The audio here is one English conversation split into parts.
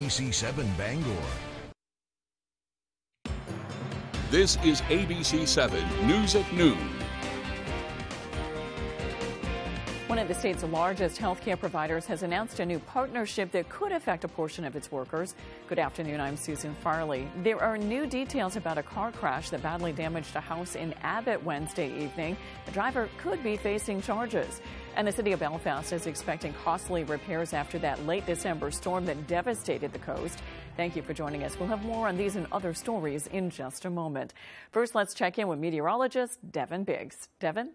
ABC7 Bangor. This is ABC 7 News at Noon. One of the state's largest healthcare providers has announced a new partnership that could affect a portion of its workers. Good afternoon, I'm Susan Farley. There are new details about a car crash that badly damaged a house in Abbot Wednesday evening. The driver could be facing charges. And the city of Belfast is expecting costly repairs after that late December storm that devastated the coast. Thank you for joining us. We'll have more on these and other stories in just a moment. First, let's check in with meteorologist Devin Biggs. Devin?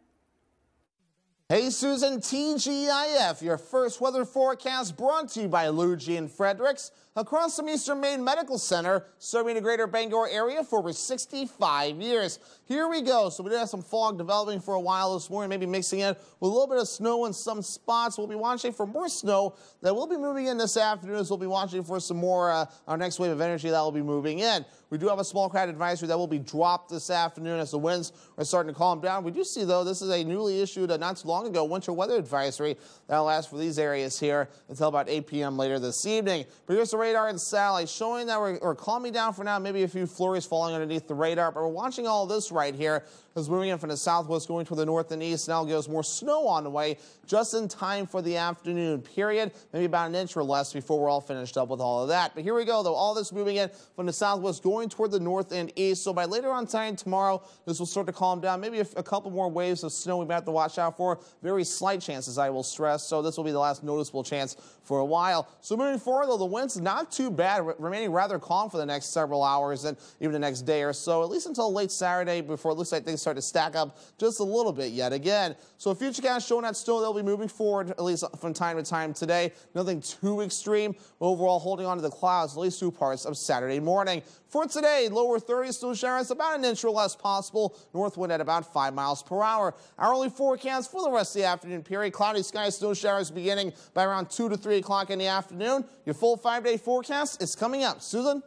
Hey Susan, TGIF, your first weather forecast brought to you by Luigi and Fredericks across from Eastern Maine Medical Center, serving the greater Bangor area for over 65 years. Here we go. So we did have some fog developing for a while this morning, maybe mixing in with a little bit of snow in some spots. We'll be watching for more snow that will be moving in this afternoon as we'll be watching for some more, uh, our next wave of energy that will be moving in. We do have a small craft advisory that will be dropped this afternoon as the winds are starting to calm down. We do see, though, this is a newly issued uh, not too long ago winter weather advisory that'll last for these areas here until about 8 p.m. later this evening. But here's the radar and satellite showing that we're, we're calming down for now, maybe a few flurries falling underneath the radar. But we're watching all this right here is moving in from the southwest, going toward the north and east. Now goes more snow on the way just in time for the afternoon period. Maybe about an inch or less before we're all finished up with all of that. But here we go, though. All this moving in from the southwest, going toward the north and east. So by later on time tomorrow, this will start to calm down. Maybe a, a couple more waves of snow we might have to watch out for. Very slight chances, I will stress. So this will be the last noticeable chance for a while. So moving forward, though, the winds not too bad, remaining rather calm for the next several hours and even the next day or so, at least until late Saturday before it looks like things start to stack up just a little bit yet again. So a Futurecast showing that still they'll be moving forward at least from time to time today. Nothing too extreme. Overall, holding on to the clouds at least two parts of Saturday morning. For today, lower 30s, snow showers about an inch or less possible. North wind at about 5 miles per hour. Our only forecast for the rest of the afternoon period. Cloudy skies, snow showers beginning by around 2 to 3 o'clock in the afternoon. Your full five-day forecast is coming up. Susan?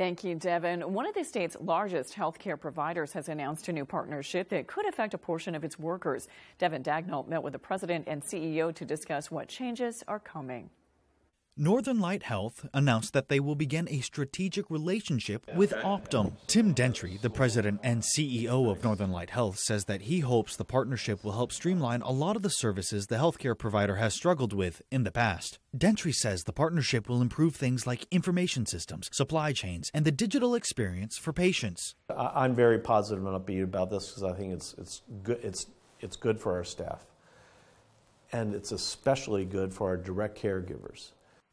Thank you, Devin. One of the state's largest healthcare providers has announced a new partnership that could affect a portion of its workers. Devin Dagnall met with the president and CEO to discuss what changes are coming. Northern Light Health announced that they will begin a strategic relationship with Optum. Tim Dentry, the president and CEO of Northern Light Health, says that he hopes the partnership will help streamline a lot of the services the healthcare provider has struggled with in the past. Dentry says the partnership will improve things like information systems, supply chains, and the digital experience for patients. I'm very positive and upbeat about this because I think it's it's good it's it's good for our staff. And it's especially good for our direct caregivers.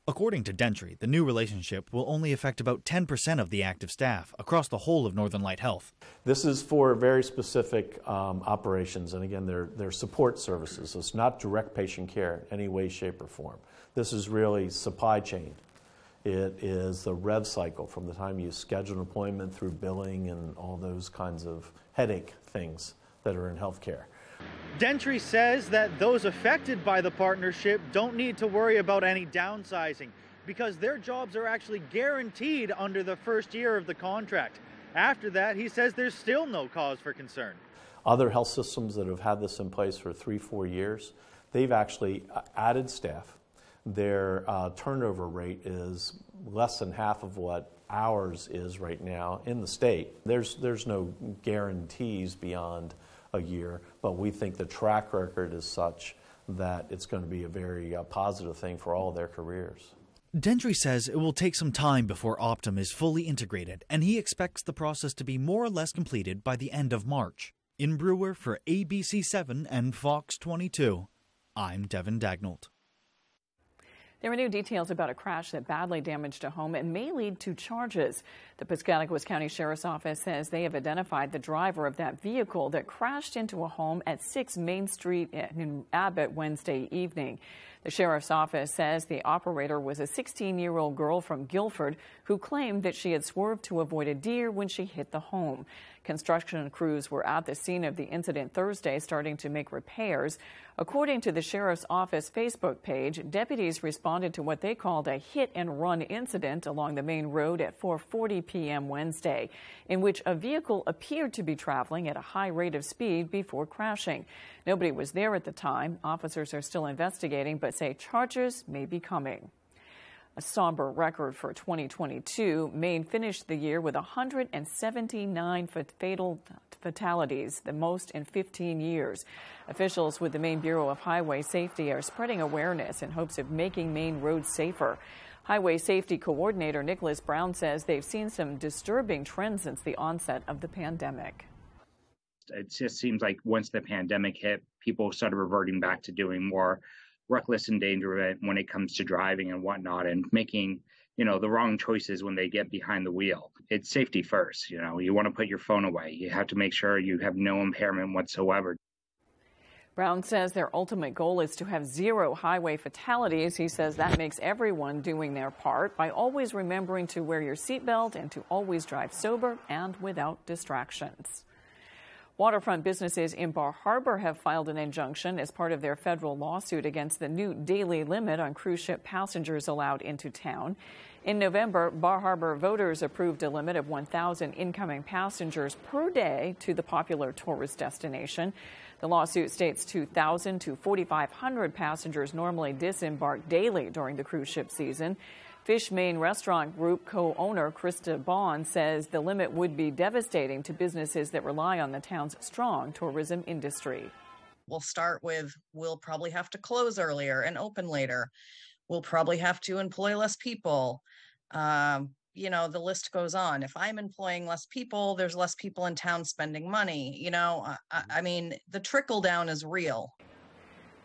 According to Dentry, the new relationship will only affect about 10% of the active staff across the whole of Northern Light Health. This is for very specific um, operations, and again, they're, they're support services. So it's not direct patient care in any way, shape, or form. This is really supply chain. It is the rev cycle from the time you schedule an appointment through billing and all those kinds of headache things that are in healthcare. Dentry says that those affected by the partnership don't need to worry about any downsizing because their jobs are actually guaranteed under the first year of the contract. After that, he says there's still no cause for concern. Other health systems that have had this in place for three, four years, they've actually uh, added staff. Their uh, turnover rate is less than half of what ours is right now in the state. There's, there's no guarantees beyond a year, but we think the track record is such that it's going to be a very uh, positive thing for all their careers. Dentry says it will take some time before Optum is fully integrated, and he expects the process to be more or less completed by the end of March. In Brewer for ABC7 and Fox 22, I'm Devin Dagnall. There are new details about a crash that badly damaged a home and may lead to charges. The Piscataquis County Sheriff's Office says they have identified the driver of that vehicle that crashed into a home at 6 Main Street in Abbot Wednesday evening. The sheriff's office says the operator was a 16 year old girl from Guilford who claimed that she had swerved to avoid a deer when she hit the home. Construction crews were at the scene of the incident Thursday starting to make repairs. According to the sheriff's office Facebook page, deputies responded to what they called a hit and run incident along the main road at 4:40 p.m. Wednesday, in which a vehicle appeared to be traveling at a high rate of speed before crashing. Nobody was there at the time. Officers are still investigating but say charges may be coming. A somber record for 2022. Maine finished the year with 179 fatal fatalities, the most in 15 years. Officials with the Maine Bureau of Highway Safety are spreading awareness in hopes of making Maine roads safer. Highway Safety Coordinator Nicholas Brown says they've seen some disturbing trends since the onset of the pandemic. It just seems like once the pandemic hit, people started reverting back to doing more reckless endangerment when it comes to driving and whatnot and making you know the wrong choices when they get behind the wheel it's safety first you know you want to put your phone away you have to make sure you have no impairment whatsoever Brown says their ultimate goal is to have zero highway fatalities. He says that makes everyone doing their part by always remembering to wear your seatbelt and to always drive sober and without distractions. Waterfront businesses in Bar Harbor have filed an injunction as part of their federal lawsuit against the new daily limit on cruise ship passengers allowed into town. In November, Bar Harbor voters approved a limit of 1,000 incoming passengers per day to the popular tourist destination. The lawsuit states 2,000 to 4,500 passengers normally disembark daily during the cruise ship season. Fish Main Restaurant Group co owner Krista Bond says the limit would be devastating to businesses that rely on the town's strong tourism industry. We'll start with we'll probably have to close earlier and open later. We'll probably have to employ less people. Um, you know, the list goes on. If I'm employing less people, there's less people in town spending money. You know, I, I mean, the trickle down is real.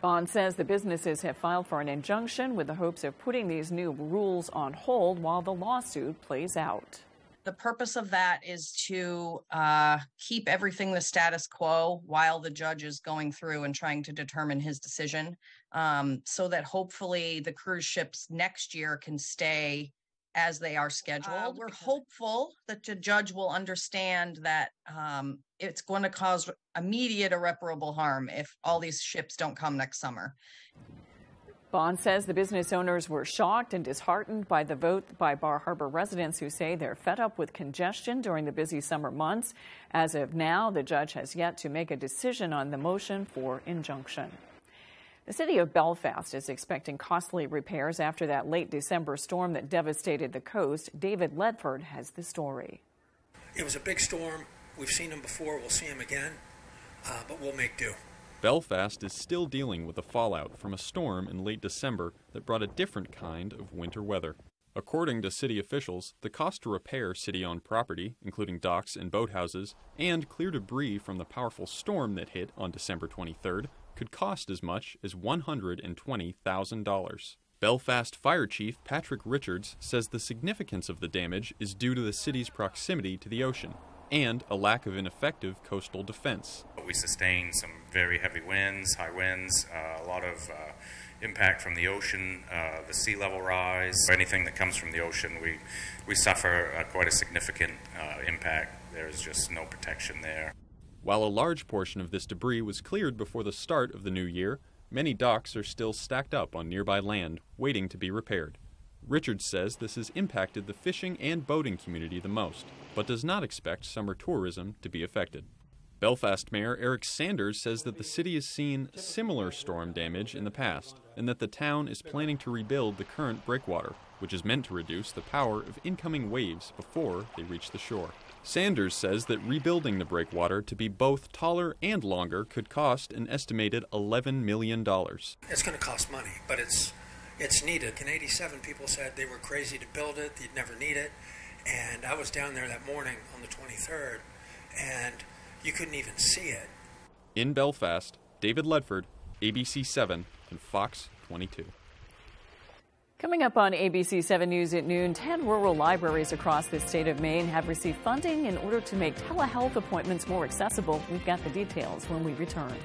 Bond says the businesses have filed for an injunction with the hopes of putting these new rules on hold while the lawsuit plays out. The purpose of that is to uh, keep everything the status quo while the judge is going through and trying to determine his decision, um, so that hopefully the cruise ships next year can stay as they are scheduled. Uh, we're hopeful that the judge will understand that um, it's going to cause immediate irreparable harm if all these ships don't come next summer. Bond says the business owners were shocked and disheartened by the vote by Bar Harbor residents who say they're fed up with congestion during the busy summer months. As of now, the judge has yet to make a decision on the motion for injunction. The city of Belfast is expecting costly repairs after that late December storm that devastated the coast. David Ledford has the story. It was a big storm. We've seen them before. We'll see them again, uh, but we'll make do. Belfast is still dealing with the fallout from a storm in late December that brought a different kind of winter weather. According to city officials, the cost to repair city owned property, including docks and boathouses, and clear debris from the powerful storm that hit on December 23rd could cost as much as $120,000. Belfast Fire Chief Patrick Richards says the significance of the damage is due to the city's proximity to the ocean and a lack of an effective coastal defense. We sustained some very heavy winds, high winds, uh, a lot of uh, impact from the ocean, uh, the sea level rise. Anything that comes from the ocean, we, we suffer uh, quite a significant uh, impact. There's just no protection there. While a large portion of this debris was cleared before the start of the new year, many docks are still stacked up on nearby land, waiting to be repaired. Richards says this has impacted the fishing and boating community the most, but does not expect summer tourism to be affected. Belfast Mayor Eric Sanders says that the city has seen similar storm damage in the past, and that the town is planning to rebuild the current breakwater, which is meant to reduce the power of incoming waves before they reach the shore. Sanders says that rebuilding the breakwater to be both taller and longer could cost an estimated $11 million. It's going to cost money, but it's it's needed. In 87, people said they were crazy to build it, they'd never need it. And I was down there that morning on the 23rd, and you couldn't even see it. In Belfast, David Ledford, ABC 7, and Fox 22. Coming up on ABC 7 News at noon, 10 rural libraries across the state of Maine have received funding in order to make telehealth appointments more accessible. We've got the details when we return.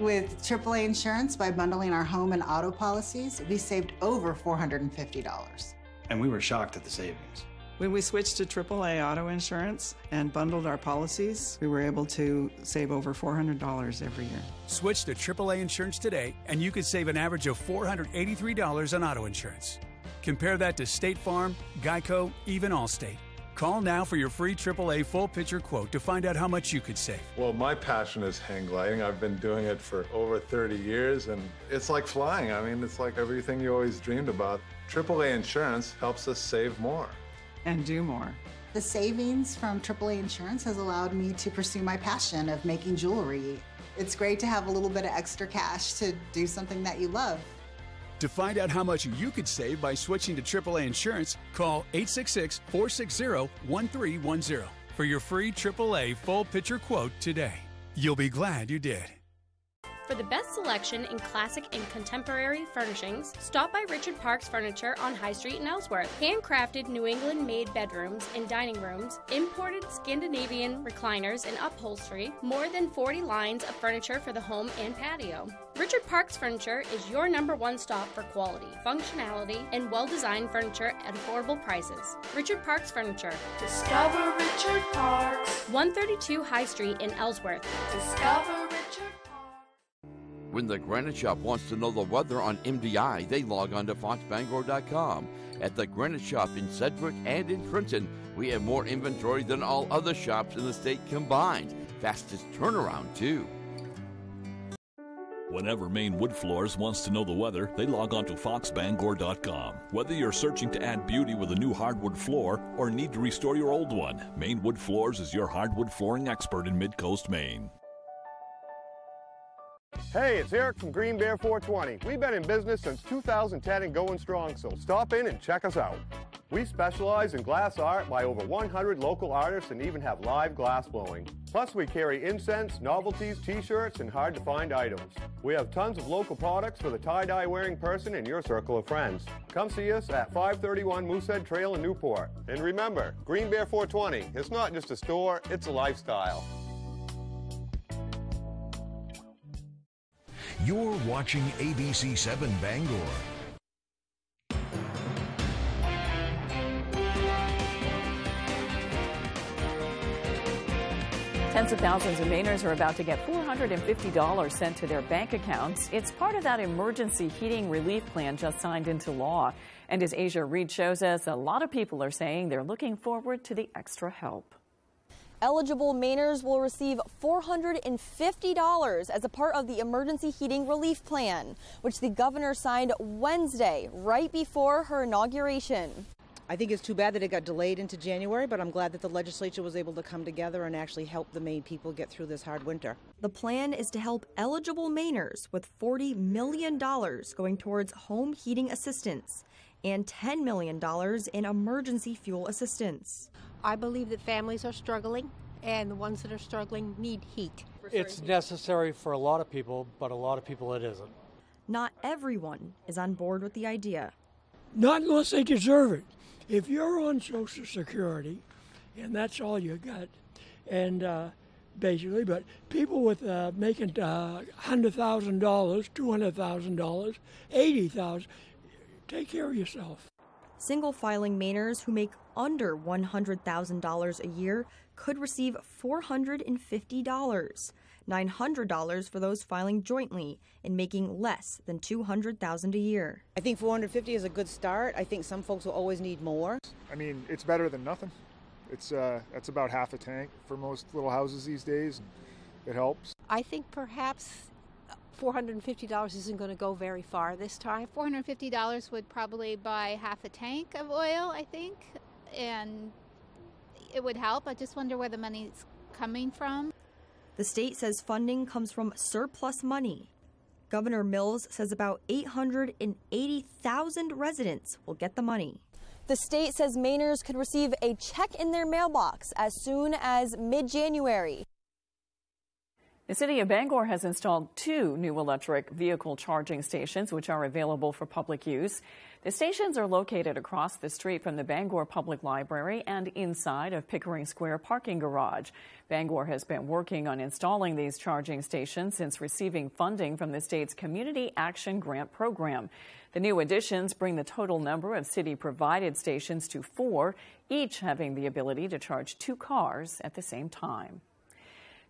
With AAA insurance, by bundling our home and auto policies, we saved over $450. And we were shocked at the savings. When we switched to AAA auto insurance and bundled our policies, we were able to save over $400 every year. Switch to AAA insurance today, and you could save an average of $483 on auto insurance. Compare that to State Farm, Geico, even Allstate. Call now for your free AAA full picture quote to find out how much you could save. Well, my passion is hang gliding. I've been doing it for over 30 years, and it's like flying. I mean, it's like everything you always dreamed about. AAA insurance helps us save more. And do more. The savings from AAA insurance has allowed me to pursue my passion of making jewelry. It's great to have a little bit of extra cash to do something that you love. To find out how much you could save by switching to AAA insurance, call 866 460 1310 for your free AAA full picture quote today. You'll be glad you did. For the best selection in classic and contemporary furnishings, stop by Richard Parks Furniture on High Street in Ellsworth. Handcrafted New England made bedrooms and dining rooms, imported Scandinavian recliners and upholstery, more than 40 lines of furniture for the home and patio. Richard Parks Furniture is your number one stop for quality, functionality, and well designed furniture at affordable prices. Richard Parks Furniture. Discover Richard Parks. 132 High Street in Ellsworth. Discover when the Granite Shop wants to know the weather on MDI, they log on to foxbangor.com. At the Granite Shop in Sedgwick and in Trenton, we have more inventory than all other shops in the state combined. Fastest turnaround, too. Whenever Maine Wood Floors wants to know the weather, they log on to foxbangor.com. Whether you're searching to add beauty with a new hardwood floor or need to restore your old one, Maine Wood Floors is your hardwood flooring expert in Midcoast Maine. Hey, it's Eric from Green Bear 420. We've been in business since 2010 and going strong, so stop in and check us out. We specialize in glass art by over 100 local artists and even have live glass blowing. Plus, we carry incense, novelties, t-shirts, and hard-to-find items. We have tons of local products for the tie-dye wearing person in your circle of friends. Come see us at 531 Moosehead Trail in Newport. And remember, Green Bear 420, it's not just a store, it's a lifestyle. You're watching ABC 7 Bangor. Tens of thousands of Mainers are about to get $450 sent to their bank accounts. It's part of that emergency heating relief plan just signed into law. And as Asia Reed shows us, a lot of people are saying they're looking forward to the extra help. Eligible Mainers will receive $450 as a part of the Emergency Heating Relief Plan, which the governor signed Wednesday, right before her inauguration. I think it's too bad that it got delayed into January, but I'm glad that the legislature was able to come together and actually help the Maine people get through this hard winter. The plan is to help eligible Mainers with $40 million going towards home heating assistance and $10 million in emergency fuel assistance. I believe that families are struggling, and the ones that are struggling need heat. It's necessary for a lot of people, but a lot of people it isn't. Not everyone is on board with the idea. Not unless they deserve it. If you're on Social Security, and that's all you got, and uh, basically, but people with uh, making uh, hundred thousand dollars, two hundred thousand dollars, eighty thousand, take care of yourself. Single filing Mainers who make under $100,000 a year could receive $450. $900 for those filing jointly and making less than $200,000 a year. I think 450 is a good start. I think some folks will always need more. I mean, it's better than nothing. It's uh, that's about half a tank for most little houses these days. It helps. I think perhaps $450 isn't going to go very far this time. $450 would probably buy half a tank of oil, I think, and it would help. I just wonder where the money's coming from. The state says funding comes from surplus money. Governor Mills says about 880,000 residents will get the money. The state says Mainers could receive a check in their mailbox as soon as mid January. The city of Bangor has installed two new electric vehicle charging stations, which are available for public use. The stations are located across the street from the Bangor Public Library and inside of Pickering Square parking garage. Bangor has been working on installing these charging stations since receiving funding from the state's Community Action Grant Program. The new additions bring the total number of city provided stations to four, each having the ability to charge two cars at the same time.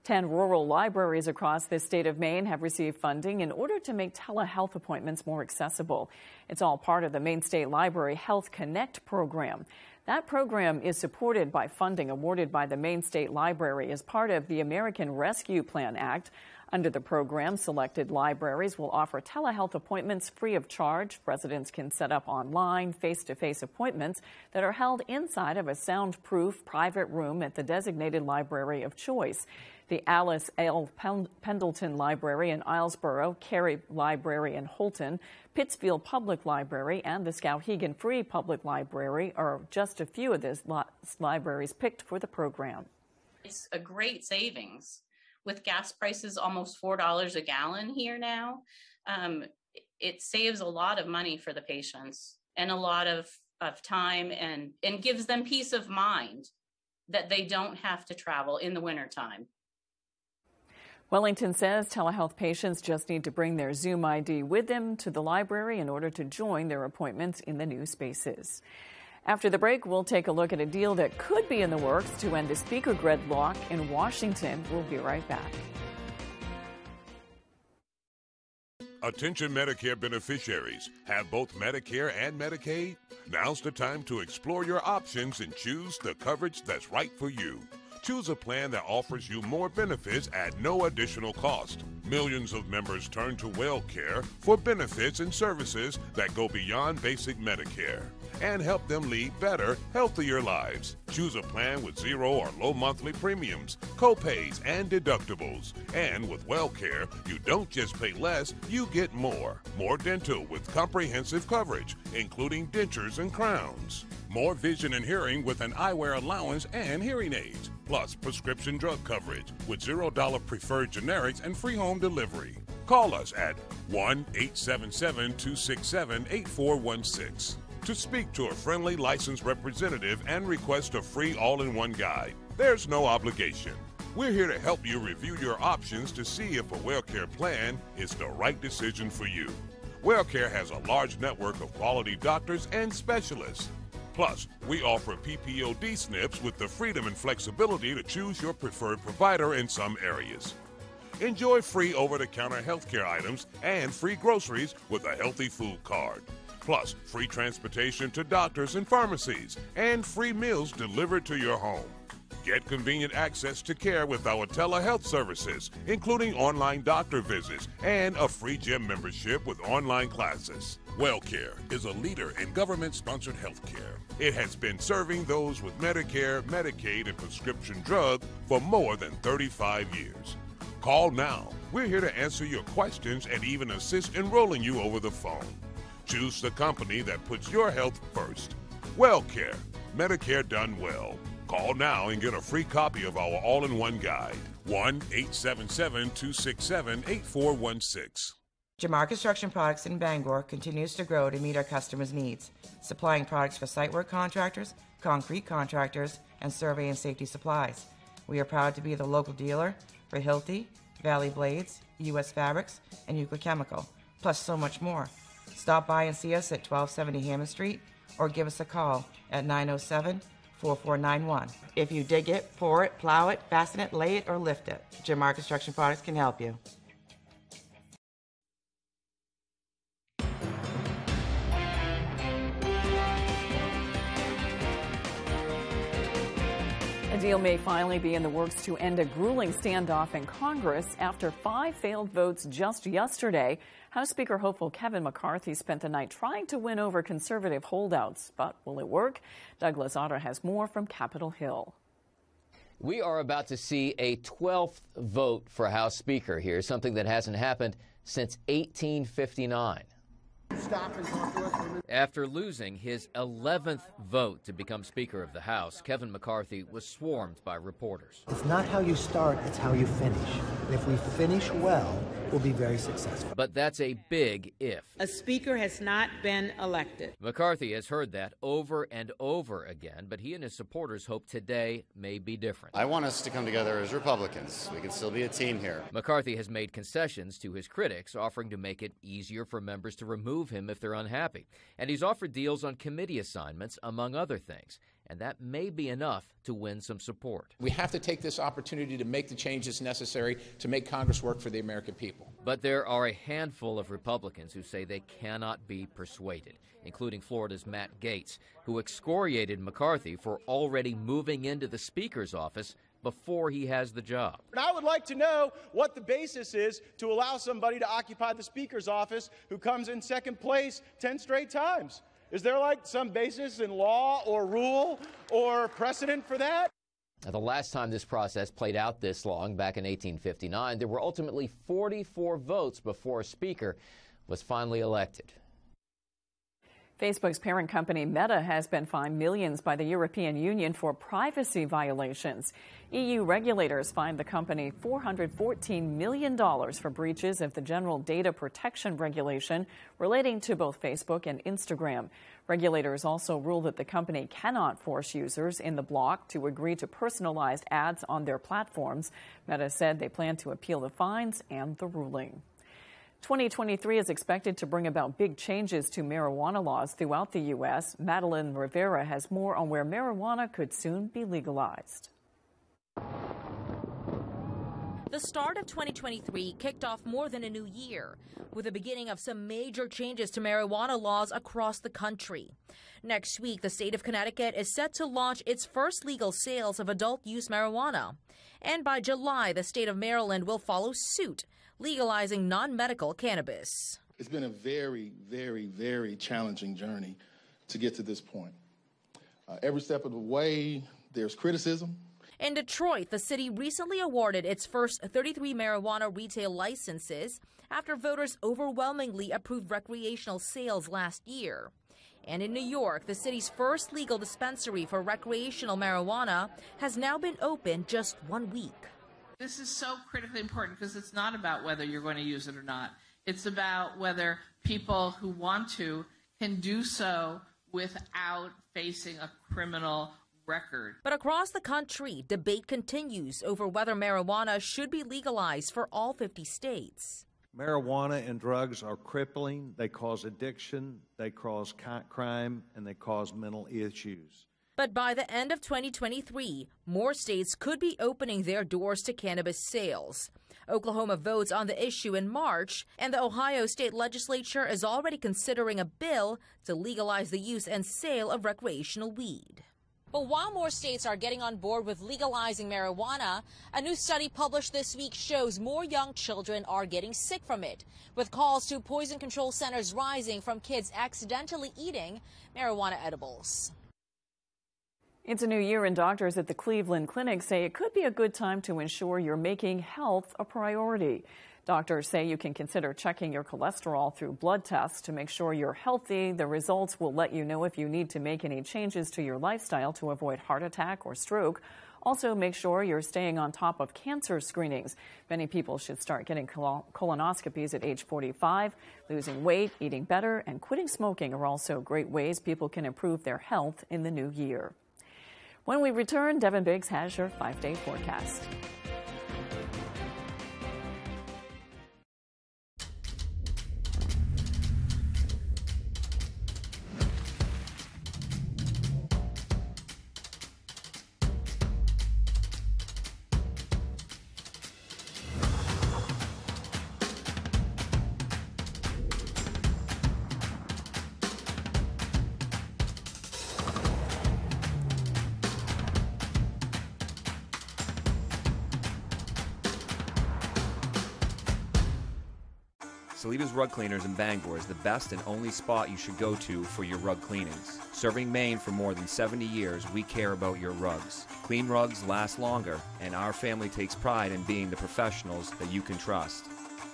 Ten rural libraries across the state of Maine have received funding in order to make telehealth appointments more accessible. It's all part of the Maine State Library Health Connect program. That program is supported by funding awarded by the Maine State Library as part of the American Rescue Plan Act. Under the program, selected libraries will offer telehealth appointments free of charge. Residents can set up online, face to face appointments that are held inside of a soundproof private room at the designated library of choice. The Alice L. Pendleton Library in Islesboro, Cary Library in Houlton, Pittsfield Public Library, and the Skowhegan Free Public Library are just a few of the libraries picked for the program. It's a great savings with gas prices almost $4 a gallon here now, um, it saves a lot of money for the patients and a lot of, of time and, and gives them peace of mind that they don't have to travel in the wintertime. Wellington says telehealth patients just need to bring their Zoom ID with them to the library in order to join their appointments in the new spaces. After the break, we'll take a look at a deal that could be in the works to end the speaker gridlock in Washington. We'll be right back. Attention Medicare beneficiaries. Have both Medicare and Medicaid? Now's the time to explore your options and choose the coverage that's right for you. Choose a plan that offers you more benefits at no additional cost. Millions of members turn to WellCare for benefits and services that go beyond basic Medicare and help them lead better, healthier lives. Choose a plan with zero or low monthly premiums, copays, and deductibles. And with WellCare, you don't just pay less, you get more. More dental with comprehensive coverage, including dentures and crowns. More vision and hearing with an eyewear allowance and hearing aids plus prescription drug coverage with $0 preferred generics and free home delivery. Call us at 1 877 267 8416 to speak to a friendly licensed representative and request a free all in one guide. There's no obligation. We're here to help you review your options to see if a WellCare plan is the right decision for you. WellCare has a large network of quality doctors and specialists Plus, we offer PPO D-SNPs with the freedom and flexibility to choose your preferred provider in some areas. Enjoy free over the counter healthcare items and free groceries with a healthy food card. Plus, free transportation to doctors and pharmacies and free meals delivered to your home. Get convenient access to care with our telehealth services, including online doctor visits and a free gym membership with online classes. WellCare is a leader in government sponsored health care. It has been serving those with Medicare, Medicaid, and prescription drug for more than 35 years. Call now. We're here to answer your questions and even assist enrolling you over the phone. Choose the company that puts your health first. WellCare, Medicare done well. Call now and get a free copy of our all in one guide. 1 877 267 8416. Jamar Construction Products in Bangor continues to grow to meet our customers' needs, supplying products for site work contractors, concrete contractors, and survey and safety supplies. We are proud to be the local dealer for Hilti, Valley Blades, U.S. Fabrics, and Euclid Chemical, plus so much more. Stop by and see us at 1270 Hammond Street or give us a call at 907 4491. If you dig it, pour it, plow it, fasten it, lay it, or lift it, Jamar Construction Products can help you. A deal may finally be in the works to end a grueling standoff in Congress after five failed votes just yesterday. House Speaker hopeful Kevin McCarthy spent the night trying to win over conservative holdouts. But will it work? Douglas Otter has more from Capitol Hill. We are about to see a 12th vote for House Speaker here, something that hasn't happened since 1859. Stop and talk to us. After losing his 11th vote to become Speaker of the House, Kevin McCarthy was swarmed by reporters. It's not how you start, it's how you finish. And if we finish well, we'll be very successful. But that's a big if. A Speaker has not been elected. McCarthy has heard that over and over again, but he and his supporters hope today may be different. I want us to come together as Republicans. We can still be a team here. McCarthy has made concessions to his critics, offering to make it easier for members to remove him if they're unhappy. And he's offered deals on committee assignments, among other things. And that may be enough to win some support. We have to take this opportunity to make the changes necessary to make Congress work for the American people. But there are a handful of Republicans who say they cannot be persuaded, including Florida's Matt Gaetz, who excoriated McCarthy for already moving into the Speaker's office before he has the job. I would like to know what the basis is to allow somebody to occupy the Speaker's office who comes in second place 10 straight times. Is there like some basis in law or rule or precedent for that? Now, the last time this process played out this long, back in 1859, there were ultimately 44 votes before a speaker was finally elected. Facebook's parent company Meta has been fined millions by the European Union for privacy violations. EU regulators fined the company $414 million for breaches of the General Data Protection Regulation relating to both Facebook and Instagram. Regulators also ruled that the company cannot force users in the bloc to agree to personalized ads on their platforms. Meta said they plan to appeal the fines and the ruling. 2023 is expected to bring about big changes to marijuana laws throughout the U.S. Madeline Rivera has more on where marijuana could soon be legalized. The start of 2023 kicked off more than a new year, with the beginning of some major changes to marijuana laws across the country. Next week, the state of Connecticut is set to launch its first legal sales of adult use marijuana. And by July, the state of Maryland will follow suit, legalizing non medical cannabis. It's been a very, very, very challenging journey to get to this point. Uh, every step of the way, there's criticism, in Detroit, the city recently awarded its first 33 marijuana retail licenses after voters overwhelmingly approved recreational sales last year. And in New York, the city's first legal dispensary for recreational marijuana has now been open just one week. This is so critically important because it's not about whether you're going to use it or not. It's about whether people who want to can do so without facing a criminal record. But across the country, debate continues over whether marijuana should be legalized for all 50 states. Marijuana and drugs are crippling. They cause addiction, they cause crime, and they cause mental issues. But by the end of 2023, more states could be opening their doors to cannabis sales. Oklahoma votes on the issue in March, and the Ohio state legislature is already considering a bill to legalize the use and sale of recreational weed. But while more states are getting on board with legalizing marijuana, a new study published this week shows more young children are getting sick from it, with calls to poison control centers rising from kids accidentally eating marijuana edibles. It's a new year, and doctors at the Cleveland Clinic say it could be a good time to ensure you're making health a priority. Doctors say you can consider checking your cholesterol through blood tests to make sure you're healthy. The results will let you know if you need to make any changes to your lifestyle to avoid heart attack or stroke. Also, make sure you're staying on top of cancer screenings. Many people should start getting colonoscopies at age 45. Losing weight, eating better, and quitting smoking are also great ways people can improve their health in the new year. When we return, Devin Biggs has your five day forecast. Saliba's Rug Cleaners in Bangor is the best and only spot you should go to for your rug cleanings. Serving Maine for more than 70 years, we care about your rugs. Clean rugs last longer, and our family takes pride in being the professionals that you can trust.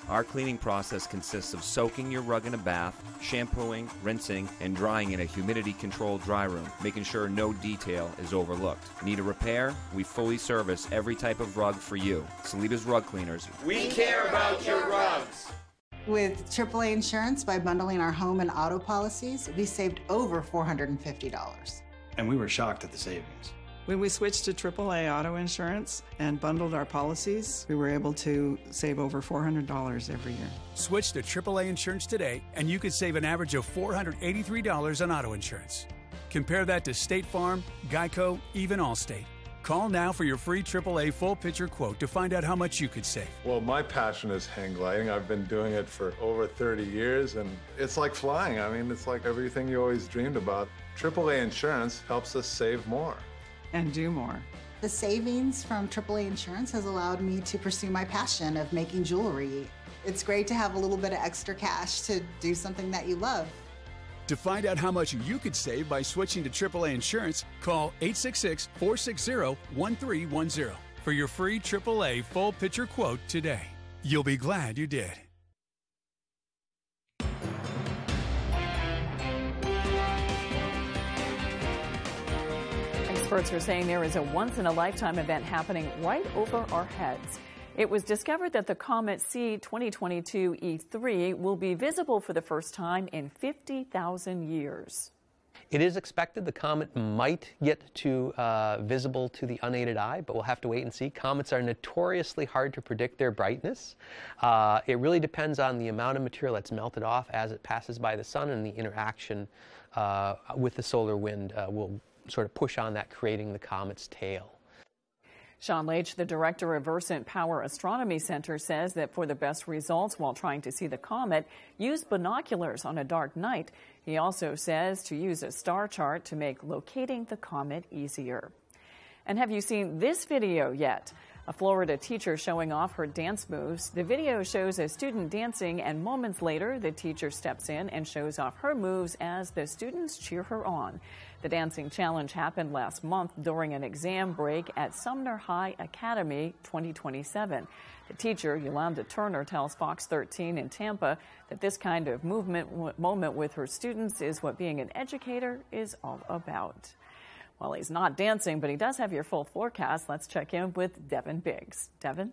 Our cleaning process consists of soaking your rug in a bath, shampooing, rinsing, and drying in a humidity controlled dry room, making sure no detail is overlooked. Need a repair? We fully service every type of rug for you. Saliba's Rug Cleaners. We care about your rugs. With AAA Insurance, by bundling our home and auto policies, we saved over $450. And we were shocked at the savings. When we switched to AAA auto insurance and bundled our policies, we were able to save over $400 every year. Switch to AAA insurance today, and you could save an average of $483 on auto insurance. Compare that to State Farm, Geico, even Allstate. Call now for your free AAA full picture quote to find out how much you could save. Well, my passion is hang gliding. I've been doing it for over 30 years, and it's like flying. I mean, it's like everything you always dreamed about. AAA insurance helps us save more. And do more. The savings from AAA insurance has allowed me to pursue my passion of making jewelry. It's great to have a little bit of extra cash to do something that you love. To find out how much you could save by switching to AAA insurance, call 866 460 1310 for your free AAA full picture quote today. You'll be glad you did. Experts are saying there is a once in a lifetime event happening right over our heads. It was discovered that the comet C 2022 E3 will be visible for the first time in 50,000 years. It is expected the comet might get to uh, visible to the unaided eye, but we'll have to wait and see. Comets are notoriously hard to predict their brightness. Uh, it really depends on the amount of material that's melted off as it passes by the sun and the interaction uh, with the solar wind uh, will sort of push on that, creating the comet's tail. Shawn Laatsch, the director of Versant Power Astronomy Center, says that for the best results while trying to see the comet, use binoculars on a dark night. He also says to use a star chart to make locating the comet easier. And have you seen this video yet? A Florida teacher showing off her dance moves. The video shows a student dancing, and moments later, the teacher steps in and shows off her moves as the students cheer her on. The dancing challenge happened last month during an exam break at Sumner High Academy 2027. The teacher, Yolanda Turner, tells Fox 13 in Tampa that this kind of movement moment with her students is what being an educator is all about. Well, he's not dancing, but he does have your full forecast. Let's check in with Devin Biggs. Devin?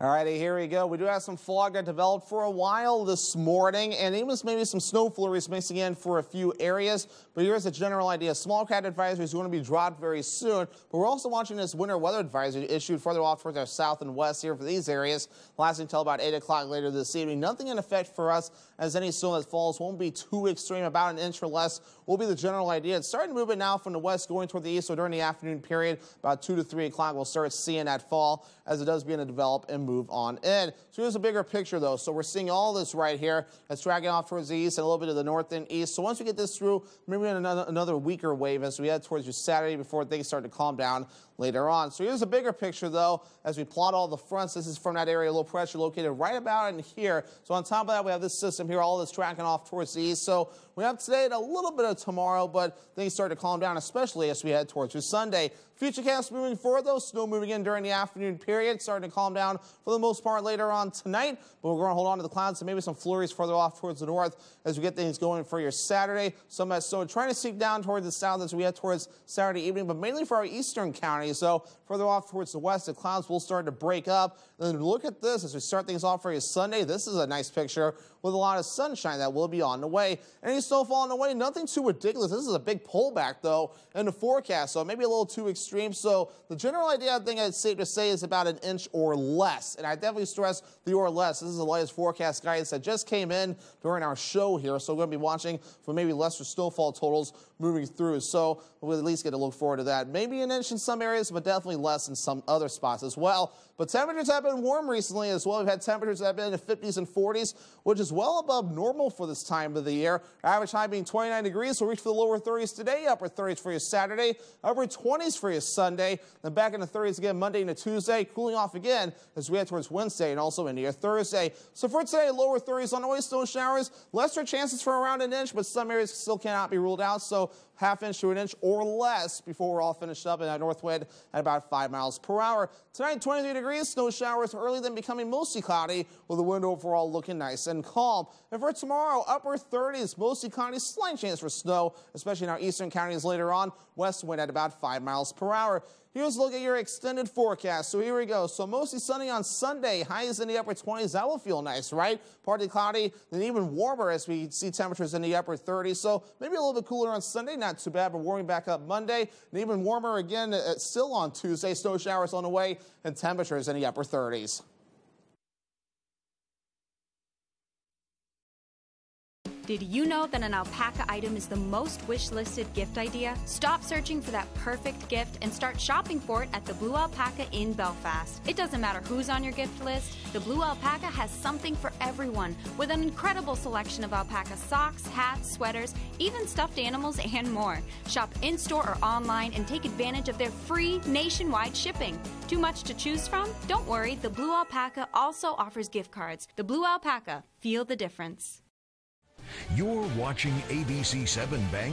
All righty, here we go. We do have some fog that developed for a while this morning, and even maybe some snow flurries mixing in for a few areas. But here's a general idea. Small craft advisory is going to be dropped very soon, but we're also watching this winter weather advisory issued further off towards our south and west here for these areas, lasting until about 8 o'clock later this evening. Nothing in effect for us as any snow that falls won't be too extreme. About an inch or less will be the general idea. It's starting to move it now from the west going toward the east, so during the afternoon period, about 2 to 3 o'clock, we'll start seeing that fall as it does begin to develop and move on in. So here's a bigger picture, though. So we're seeing all this right here. It's dragging off towards the east and a little bit of the north and east. So once we get this through, maybe another, another weaker wave as we head towards your Saturday before things start to calm down later on. So here's a bigger picture, though, as we plot all the fronts. This is from that area, low pressure located right about in here. So on top of that, we have this system here, all this tracking off towards the east. So we have today and a little bit of tomorrow, but things start to calm down, especially as we head towards your Sunday. Futurecast moving forward, though, snow moving in during the afternoon period, starting to calm down for the most part later on tonight. But we're going to hold on to the clouds and maybe some flurries further off towards the north as we get things going for your Saturday. Some uh, that snow trying to seep down towards the south as we head towards Saturday evening, but mainly for our eastern counties. So further off towards the west, the clouds will start to break up. And look at this as we start things off for your Sunday. This is a nice picture with a lot of sunshine that will be on the way. Any snowfall on the way, nothing too ridiculous. This is a big pullback, though, in the forecast, so maybe a little too extreme. So the general idea, I think I'd safe to say, is about an inch or less. And I definitely stress the or less. This is the latest forecast guidance that just came in during our show here. So we're going to be watching for maybe lesser snowfall totals moving through. So we'll at least get to look forward to that. Maybe an inch in some areas, but definitely less in some other spots as well. But temperatures have been warm recently as well. We've had temperatures that have been in the 50s and 40s, which is well above normal for this time of the year. Average high being 29 degrees. We'll reach for the lower 30s today, upper 30s for you Saturday, upper 20s for you Sunday, then back in the 30s again Monday into Tuesday, cooling off again as we head towards Wednesday and also into your Thursday. So for today, lower 30s on way, snow showers, lesser chances for around an inch, but some areas still cannot be ruled out. So half inch to an inch or less before we're all finished up in that north wind at about 5 miles per hour. Tonight, 23 degrees, snow showers early, then becoming mostly cloudy with the wind overall looking nice and calm. And for tomorrow, upper 30s, mostly cloudy, slight chance for snow, especially in our eastern counties later on. West wind at about 5 miles per hour. Here's a look at your extended forecast. So here we go. So mostly sunny on Sunday, highs in the upper 20s. That will feel nice, right? Partly cloudy, then even warmer as we see temperatures in the upper 30s. So maybe a little bit cooler on Sunday, not too bad, but warming back up Monday. And even warmer again uh, still on Tuesday. Snow showers on the way and temperatures in the upper 30s. Did you know that an alpaca item is the most wish listed gift idea? Stop searching for that perfect gift and start shopping for it at the Blue Alpaca in Belfast. It doesn't matter who's on your gift list, the Blue Alpaca has something for everyone with an incredible selection of alpaca socks, hats, sweaters, even stuffed animals, and more. Shop in store or online and take advantage of their free nationwide shipping. Too much to choose from? Don't worry, the Blue Alpaca also offers gift cards. The Blue Alpaca, feel the difference. You're watching ABC 7 Bang.